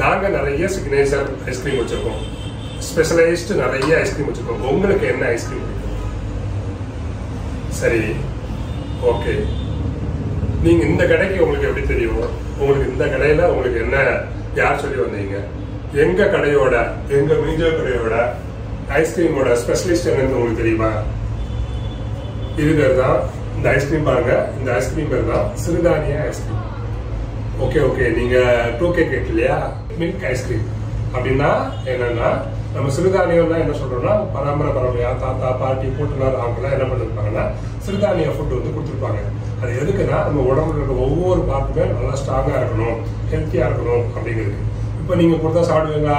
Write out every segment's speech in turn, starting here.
நாங்கள் நிறைய signature ice cream வச்சுருக்கோம். ஸ்பெஷலைஸ்டு நிறைய ஐஸ்கிரீம் வச்சுருக்கோம். உங்களுக்கு என்ன ஐஸ்கிரீம் பிடிக்கும் சரி ஓகே நீங்கள் இந்த கடைக்கு உங்களுக்கு எப்படி தெரியும்? உங்களுக்கு இந்த கடையில் உங்களுக்கு என்ன யார் சொல்லி வந்தீங்க? எங்கள் கடையோட எங்கள் மீஞ்சர் கடையோட ஐஸ்கிரீமோட ஸ்பெஷலிஸ்ட் என்னன்னு உங்களுக்கு தெரியுமா? இது பேர் தான் இந்த ஐஸ்கிரீம் பாருங்க. இந்த ஐஸ்கிரீம் பேர் தான் சிறுதானிய ஐஸ்கிரீம் ஓகே ஓகே நீங்கள் டூ கே கேக் இல்லையா மில்க் ஐஸ்கிரீம் அப்படின்னா என்னென்னா நம்ம சிறுதானியம்னா என்ன சொல்கிறோம்னா பரம்பரை பரம்பரையாக தாத்தா பாட்டி கூட்டினார் அவங்களாம் என்ன பண்ணிருப்பாங்கன்னா சிறுதானிய ஃபுட் வந்து கொடுத்துருப்பாங்க. அது எதுக்குன்னா நம்ம உடம்புல இருக்க ஒவ்வொரு பார்ட்டுமே நல்லா ஸ்ட்ராங்காக இருக்கணும் ஹெல்த்தியாக இருக்கணும் அப்படிங்கிறது. இப்போ நீங்கள் கொடுத்தா சாப்பிடுவீங்களா?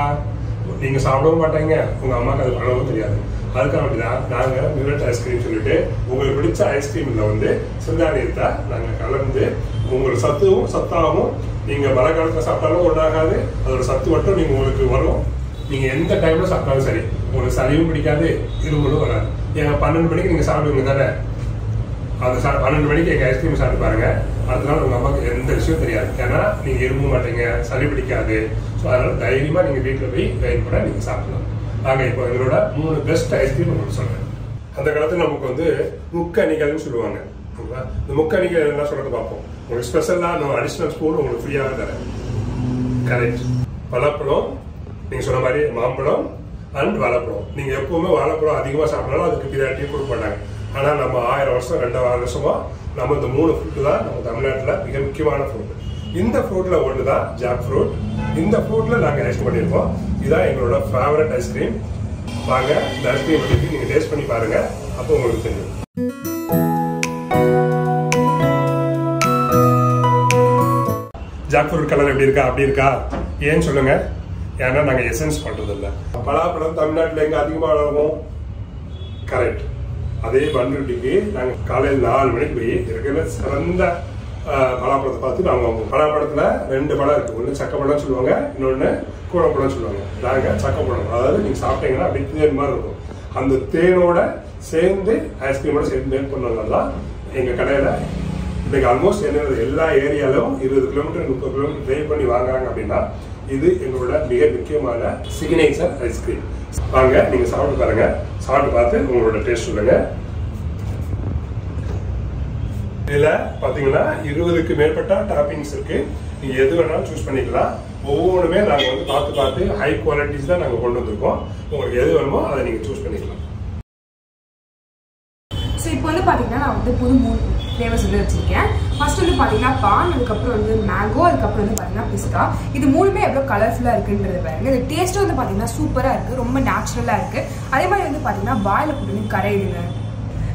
நீங்கள் சாப்பிடவும் மாட்டீங்க. உங்கள் அம்மாவுக்கு அது பண்ணவும் தெரியாது. அதுக்காக வேண்டிதான் நாங்கள் மில்லட் ஐஸ்கிரீம் சொல்லிட்டு உங்களுக்கு பிடிச்ச ஐஸ்கிரீமில் வந்து சிந்தானியத்தை நாங்கள் கலந்து உங்களுக்கு சத்துவும் சத்தாகவும் நீங்கள் மழை காலத்தில் சாப்பிட்டாலும் ஒன்றாகாது. அதோட சத்து மட்டும் நீங்கள் உங்களுக்கு வரும். நீங்கள் எந்த டைமில் சாப்பிட்டாலும் சரி. உங்களுக்கு சளியும் பிடிக்காது இருமலும் வராது. ஏன் பன்னெண்டு மணிக்கு நீங்கள் சாப்பிடுவீங்க தானே? அது சா பன்னெண்டு மணிக்கு எங்கள் ஐஸ்கிரீம் சாப்பிட்டு பாருங்க. அதனால உங்கள் அம்மாவுக்கு எந்த விஷயம் தெரியாது. ஏன்னா நீங்கள் இரும்ப மாட்டீங்க சளி பிடிக்காது. ஸோ அதனால் தைரியமாக நீங்கள் வீட்டில் போய் வெயிட் பண்ண நீங்கள் சாப்பிடலாம். நாங்கள் இப்போ இதோட மூணு பெஸ்ட் ஐஸ்கிரீம் உங்களுக்கு சொல்கிறேன் அந்த காலத்தில் நமக்கு வந்து முக்கணிகள்னு சொல்லுவாங்க. இந்த முக்கணிகள் என்ன சொல்கிறது பார்ப்போம். உங்களுக்கு ஸ்பெஷலாக நான் அடிஷ்னல் ஸ்பூன் உங்களுக்கு ஃப்ரீயாக தரேன். கரெக்ட் பழப்பழம் நீங்கள் சொன்ன மாதிரி மாம்பழம் அண்ட் வாழைப்பழம் நீங்கள் எப்பவுமே வாழைப்பழம் அதிகமாக சாப்பிட்டாலும் அதுக்கு பிரியாட்டியும் கொடுக்க மாட்டாங்க. ஆனால் நம்ம ஆயிரம் வருஷம் ரெண்டாயிரம் வருஷமாக நம்ம இந்த மூணு ஃபுட்டு தான் நம்ம தமிழ்நாட்டில் மிக முக்கியமான ஃபுட்டு இந்த ஃப்ரூட்டில் ஒன்று தான் ஜாக் ஃப்ரூட் இந்த ஃப்ரூட்டில் நாங்கள் டேஸ்ட் பண்ணியிருக்கோம். இதுதான் எங்களோட ஃபேவரட் ஐஸ்கிரீம் வாங்க இந்த ஐஸ்கிரீம் பற்றி நீங்கள் டேஸ்ட் பண்ணி பாருங்க. அப்போ உங்களுக்கு தெரியும். ஜாக் ஃப்ரூட் கலர் எப்படி இருக்கா? அப்படி இருக்கா? ஏன்னு சொல்லுங்க. ஏன்னா நாங்கள் எசன்ஸ் பண்றது பலாப்பழம் தமிழ்நாட்டில் எங்க அதிகமாக வளரும்? கரெக்ட் அதே பண்ருட்டிக்கு நாங்கள் காலையில் நாலு மணிக்கு போய் இருக்கிற சிறந்த பலாப்பழத்தை பார்த்து நாங்கள் வாங்குவோம் பலாப்பழத்தில் ரெண்டு பழம் இருக்கு. ஒன்று சக்கப்பழம் சொல்லுவாங்க இன்னொன்று கூடப்பழம் சொல்லுவாங்க. நாங்கள் சக்கப்பழம். அதாவது நீங்கள் சாப்பிட்டீங்கன்னா அப்படி தேன் மாதிரி இருக்கும். அந்த தேனோட சேர்ந்து ஐஸ்கிரீமோட சேர்ந்து மேக் பண்ணலாம் எங்கள் கடையில் இன்னைக்கு ஆல்மோஸ்ட் என்ன எல்லா ஏரியாலும் இருபது கிலோமீட்டர் முப்பது கிலோமீட்டர் ட்ரைவ் பண்ணி வாங்குறாங்க அப்படின்னா இது எங்களோட மிக முக்கியமான சிக்னேச்சர் ஐஸ்கிரீம் வாங்க நீங்க சாப்பிட்டு பாருங்க. சாப்பிட்டு பார்த்து உங்களோட டேஸ்ட் சொல்லுங்க. இதில் பார்த்தீங்கன்னா இருபதுக்கு மேற்பட்ட டாப்பிங்ஸ் இருக்கு. நீங்கள் எது வேணாலும் சூஸ் பண்ணிக்கலாம். ஒவ்வொன்றுமே நாங்கள் வந்து பார்த்து பார்த்து ஹை குவாலிட்டிஸ் தான் நாங்கள் கொண்டு வந்திருக்கோம். உங்களுக்கு எது வேணுமோ அதை நீங்கள் சூஸ் பண்ணிக்கலாம். ஸோ இப்போ வந்து பார்த்தீங்கன்னா நான் வந்து புது மூணு ஃப்ளேவர்ஸ் வந்து வச்சுருக்கேன். ஃபர்ஸ்ட் வந்து பார்த்தீங்கன்னா பான் அதுக்கப்புறம் வந்து மேங்கோ அதுக்கப்புறம் வந்து பார்த்தீங்கன்னா பிஸ்தா இது மூணுமே எவ்வளோ கலர்ஃபுல்லாக இருக்குன்றது பாருங்க. இது டேஸ்ட்டும் வந்து பார்த்தீங்கன்னா சூப்பராக இருக்குது ரொம்ப நேச்சுரலாக இருக்குது அதே மாதிரி வந்து பார்த்தீங்கன்னா வாயில் போட்டு கரையிடுங்க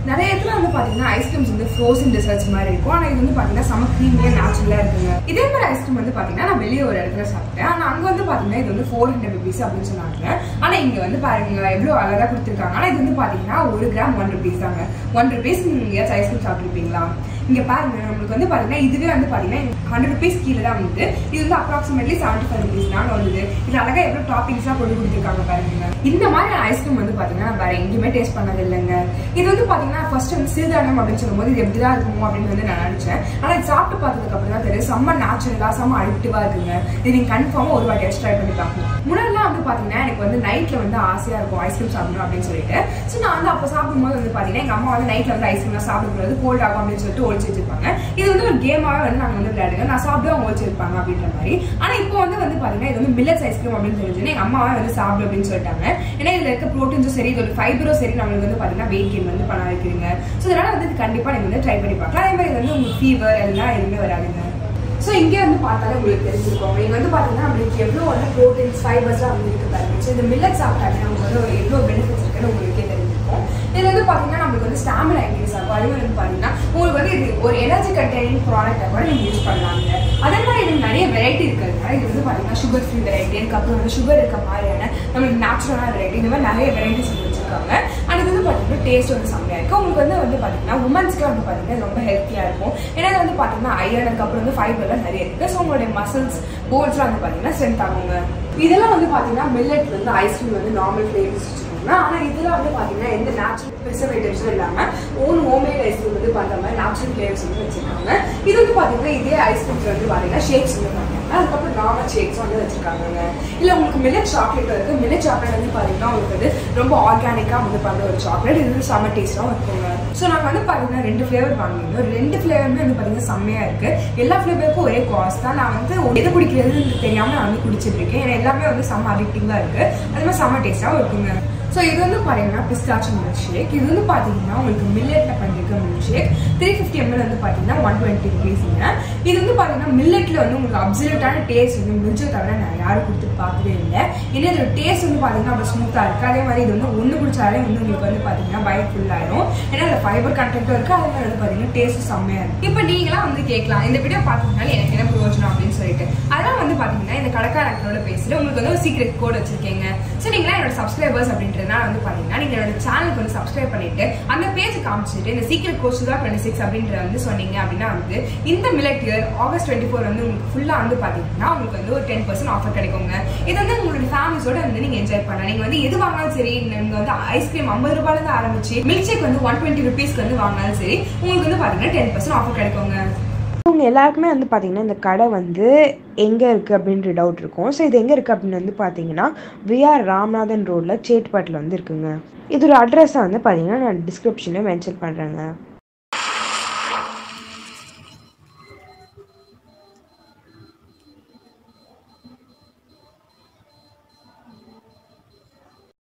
நிறைய இடத்துல வந்து பார்த்தீங்கன்னா ஐஸ்கிரீம்ஸ் வந்து ஃப்ரோசன் டிசர்ட்ஸ் மாதிரி இருக்கும். ஆனால் இது வந்து பார்த்தீங்கன்னா செம க்ரீமியாக நேச்சுரலாக இருக்குங்க. இதே மாதிரி ஐஸ்கிரீம் வந்து பார்த்தீங்கன்னா நான் வெளியே ஒரு இடத்துல சாப்பிட்டேன். ஆனால் அங்கே வந்து பார்த்தீங்கன்னா இது வந்து ஃபோர் ஹண்ட்ரட் ருபீஸ் அப்படின்னு சொன்னாங்க. ஆனால் இங்கே வந்து பாருங்க எவ்வளோ அழகாக கொடுத்துருக்காங்க. ஆனால் இது வந்து பார்த்தீங்கன்னா ஒரு கிராம் ஒன் ருபீஸ் தாங்க. ஒன் ருபீஸ் நீங்கள் ஐஸ்கிரீம் சாப்பிட்ருப்பீங்களா இங்கே பாருங்க நம்மளுக்கு வந்து பார்த்தீங்கன்னா இதுவே வந்து பார்த்தீங்கன்னா ஹண்ட்ரட் ருபீஸ் கீழே தான் வந்து. இது வந்து அப்ராக்சிமேட்லி செவன்ட்டி ஃபைவ் ருபீஸ் தான் வந்தது. இது அழகாக எவ்வளோ டாப்பிங்ஸாக கொண்டு கொடுத்துருக்காங்க பாருங்க. இந்த மாதிரி ஐஸ்கிரீம் வந்து பார்த்தீங்கன்னா நான் வேற எங்கேயுமே டேஸ்ட் பண்ணது இல்லைங்க. இது வந்து பார்த்தீங்கன்னா ஃபர்ஸ்ட் வந்து சிறுதானம் அப்படின்னு சொல்லும்போது இது எப்படி தான் இருக்குமோ அப்படின்னு வந்து நான் நினச்சேன். ஆனால் இது சாப்பிட்டு பார்த்ததுக்கு அப்புறம் தான் தெரியும் செம்ம நேச்சுரலாக செம்ம அடிக்டிவாக இருக்குங்க. இது நீங்கள் கன்ஃபார்மாக ஒரு வாட்டி ட்ரை பண்ணி பார்க்கணும் முன்னாடிலாம் வந்து பார்த்தீங்கன்னா எனக்கு வந்து நைட்டில் வந்து ஆசையாக இருக்கும் ஐஸ்கிரீம் சாப்பிடணும் அப்படின்னு சொல்லிட்டு. ஸோ நான் வந்து அப்போ சாப்பிடும்போது வந்து பார்த்தீங்கன்னா எங்கள் அம்மா வந்து நைட்டில் வந்து ஐஸ்கிரீம்லாம் சாப்பிடக்கூடாது கோல்ட் ஆகும் அப்படின்னு சொல்லிட்டு ஒழிச்சு வச்சிருப்பாங்க. இது வந்து ஒரு கேமாவே வந்து நாங்கள் வந்து விளையாடுங்க. நான் சாப்பிட்டு அவங்க ஒழிச்சு வைப்பாங்க அப்படின்ற மாதிரி. ஆனால் இப்போ வந்து வந்து பார்த்தீங்கன்னா இது வந்து மில்லட்ஸ் ஐஸ்கிரீம் அப்படின்னு தெரிஞ்சுன்னு எங்கள் அம்மாவே வந்து சாப்பிடு அப்படின்னு சொல்லிட்டாங்க. ஏன்னா இதில் இருக்க ப்ரோட்டீன்ஸும் சரி இதோட ஃபைபரும் சரி நம்மளுக்கு வந்து பாத்தீங்கன்னா வெயிட் கெயின் வந்து பண்ண வைக்கிறீங்க ஸோ இதனால் வந்து இது கண்டிப்பாக நீங்கள் வந்து ட்ரை பண்ணி பார்க்கலாம். அதே மாதிரி இது வந்து உங்களுக்கு ஃபீவர் எல்லாம் எதுவுமே வராதுங்க. ஸோ இங்கே வந்து பார்த்தாலே உங்களுக்கு தெரிஞ்சிருக்கோம். இங்கே வந்து பார்த்தீங்கன்னா நம்மளுக்கு எவ்வளோ வந்து ப்ரோட்டீன்ஸ் ஃபைபர்ஸ்லாம் வந்து இருக்கு பாருங்க. ஸோ இந்த மில்லட் சாப்பிட்டாலே நமக்கு வந்து எவ்வளோ பெனிஃபிட்ஸ் இருக்குன்னு உங்களுக்கே தெரிஞ்சிருக்கும். இது வந்து பார்த்தீங்கன்னா நம்மளுக்கு வந்து ஸ்டாமினா இன்க்ரீஸ் ஆகும். அதே வந்து பார்த்தீங்கன்னா உங்களுக்கு வந்து இது ஒரு எனர்ஜி கண்டெய்னிங் ப்ராடக்ட்டை கூட நீங்கள் யூஸ் பண்ணலாங்க அதே மாதிரி இதுக்கு நிறைய வெரைட்டி இருக்கிறதுனால இது வந்து பார்த்தீங்கன்னா சுகர் ஃப்ரீ வெரைட்டி அதுக்கப்புறம் வந்து சுகர் இருக்க மாதிரியான நம்மளுக்கு நேச்சுரலான வெரைட்டி இந்த மாதிரி நிறைய வெரைட்டிஸ் வச்சுருக்காங்க. அண்ட் இது வந்து பார்த்தீங்கன்னா டேஸ்ட் வந்து செம்மையாக இருக்குது உங்களுக்கு வந்து வந்து பார்த்தீங்கன்னா உமன்ஸ்க்குலாம் வந்து பார்த்தீங்கன்னா ரொம்ப ஹெல்த்தியாக இருக்கும். ஏன்னா வந்து பார்த்தீங்கன்னா அயன் அதுக்கப்புறம் வந்து ஃபைபர்லாம் நிறைய இருக்குது ஸோ உங்களுடைய மசில்ஸ் போல்ஸ்லாம் வந்து பார்த்தீங்கன்னா ஸ்ட்ரென்த் ஆகுங்க. இதெல்லாம் வந்து பார்த்தீங்கன்னா மில்லட் வந்து ஐஸ்கிரீம் வந்து நார்மல் ஃப்ளேவர்ஸ் வச்சுருக்காங்க ஆனால் இதில் வந்து பார்த்தீங்கன்னா எந்த நேச்சுரல் ப்ரிசர்வேட்டிவ்ஸும் இல்லாமல் ஓன் ஹோம்மேட் ஐஸ்கிரீம் வந்து பண்ணுற மாதிரி நேச்சுரல் ஃப்ளேவர்ஸ் வந்து வச்சுருக்காங்க. இது வந்து பார்த்தீங்கன்னா இதே ஐஸ்கிரீம்ஸ் வந்து பார்த்தீங்கன்னா ஷேக்ஸ் வந்து பண்ணுறாங்க அதுக்கப்புறம் நார்மல் ஷேக்ஸ் வந்து வச்சுருக்காங்க இல்லை உங்களுக்கு மில்லட் சாக்லேட் இருக்குது மில்லட் சாக்லேட் வந்து பார்த்தீங்கன்னா உங்களுக்கு வந்து ரொம்ப ஆர்கானிக்காக வந்து பண்ணுற ஒரு சாக்லேட் இது வந்து செம்ம டேஸ்ட்டாகவும் இருக்குங்க. ஸோ நாங்கள் வந்து பார்த்தீங்கன்னா ரெண்டு ஃப்ளேவர் வாங்கியிருந்தோம். ரெண்டு ஃப்ளேவருமே வந்து பார்த்தீங்கன்னா செம்மையாக இருக்குது எல்லா ஃப்ளேவருக்கும் ஒரே காஸ்ட் தான். நான் வந்து எது குடிக்கிறதுன்னு தெரியாமல் நான் வந்து குடிச்சிட்டு இருக்கேன். ஏன்னா எல்லாமே வந்து செம்ம அடிக்டிங்காக இருக்குது அது மாதிரி செம்ம டேஸ்ட்டாகவும் இருக்குங்க. ஸோ இது வந்து பார்த்தீங்கன்னா பிஸ்தாச்சு மில்க் ஷேக் இது வந்து பார்த்தீங்கன்னா உங்களுக்கு மில்லெட்டில் பண்ணியிருக்க milk shake three fifty ML வந்து பார்த்தீங்கன்னா ஒன் டுவெண்ட்டி ருபீஸுங்க இது வந்து பார்த்தீங்கன்னா மில்லெட்டில் வந்து உங்களுக்கு அப்சல்யூட்டான டேஸ்ட் வந்து மில்ஜை தவிர நான் யாரும் கொடுத்து பார்க்கவே இல்லை. ஏன்னா இதோட டேஸ்ட் வந்து பார்த்தீங்கன்னா அவ்வளோ ஸ்மூத்தாக இருக்குது அதே மாதிரி இது வந்து ஒன்று குடிச்சாலே வந்து உங்களுக்கு வந்து பார்த்தீங்கன்னா பயர் ஃபுல் ஏன்னா அதில் ஃபைபர் கண்டென்ட்டும் இருக்குது அதே மாதிரி வந்து பார்த்தீங்கன்னா டேஸ்ட் செம்மையாக இருக்குது இப்போ நீங்களாம் வந்து கேட்கலாம். இந்த வீடியோ பார்த்தீங்கன்னா எனக்கு என்ன பிரயோஜனம் அப்படின்னு சொல்லிட்டு. அதெல்லாம் வந்து பார்த்தீங்கன்னா இந்த கடைக்காரங்களோட பேசிட்டு உங்களுக்கு வந்து ஒரு சீக்ரெட் கோட் வச்சிருக்கீங்க. ஸோ நீங்களாம் என்னோட சப்ஸ்கிரைபர்ஸ் அப்படின்றதுனால வந்து பார்த்தீங்கன்னா நீங்கள் என்னோட சேனலுக்கு வந்து சப்ஸ்கிரைப் பண்ணிட்டு அந்த பேஜ் காமிச்சிட்டு இந்த சீக்ரெட் கோர்ஸ் தான் டுவெண்ட்டி சிக்ஸ் அப்படின்ற வந்து சொன்னீங்க அப்படின்னா வந்து இந்த millet year August twenty four வந்து உங்களுக்கு ஃபுல்லாக வந்து பார்த்தீங்கன்னா உங்களுக்கு வந்து ஒரு டென் பர்சன்ட் ஆஃபர் கிடைக்குங்க. இது வந்து உங்களோட ஃபேமிலிஸோட வந்து நீங்கள் என்ஜாய் பண்ணலாம். நீங்கள் வந்து எது வாங்கினாலும் சரி நீங்கள் வந்து ஐஸ்கிரீம் ஐம்பது ரூபாயிலேருந்து ஆரம்பிச்சு மில்க் ஷேக் வந்து ஒன் டுவெண்ட்டி ருபீஸ்க்கு வந்து வாங்கினாலும் சரி உங்களுக்கு வந்து பார்த்தீங்கன்னா டென் பர்சன்ட் ஆஃபர் கிடைக்குங்க. அவங்க எல்லாருக்குமே வந்து பார்த்திங்கன்னா இந்த கடை வந்து எங்கே இருக்குது அப்படின்ற டவுட் இருக்கும். ஸோ இது எங்கே இருக்குது அப்படின்னு வந்து பார்த்தீங்கன்னா விஆர் ராமநாதன் ரோட்டில் சேட்பாட்டில் வந்து இருக்குங்க. இதோட அட்ரஸை வந்து பார்த்தீங்கன்னா நான் டிஸ்கிரிப்ஷனில் மென்ஷன் பண்ணுறேங்க